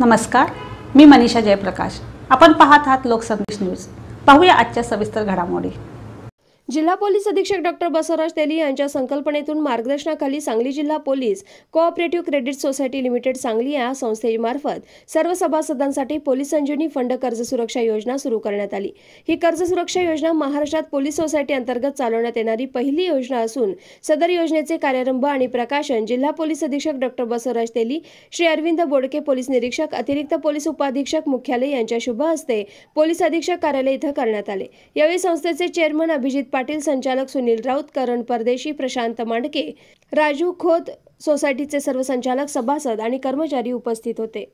नमस्कार मी मनीषा जयप्रकाश. आपण पाहत आहात लोकसंदेश न्यूज. पाहूया आजच्या सविस्तर घडामोडी. जिल्हा पोलीस अधीक्षक डॉक्टर बसवराज तेली यांच्या संकल्पनेतून मार्गदर्शनाखाली सांगली जिल्हा police cooperative credit society limited Sangli या संस्थेमार्फत सर्व सभासदांसाठी पोलीस संजीवनी फंड कर्ज सुरक्षा योजना सुरू करण्यात आली. ही कर्ज सुरक्षा योजना महाराष्ट्रात पोलीस सोसायटी अंतर्गत चालवण्यात येणारी पहिली योजना असून सदर योजनेचे कार्यारंभ आणि प्रकाशन जिल्हा पोलीस अधीक्षक डॉक्टर बसवराज तेली श्री अरविंद बोडके पोलीस निरीक्षक अतिरिक्त पोलीस उपाधीक्षक मुख्यालय यांच्या शुभ हस्ते पोलीस अधीक्षक कार्यालय इथं करण्यात आले. यावेळी संस्थेचे चेअरमन अभिजित पाटील संचालक सुनील राऊत करण परदेशी प्रशांत मांडके राजू खोत सोसायटीचे सर्व संचालक सभासद आणि कर्मचारी उपस्थित होते.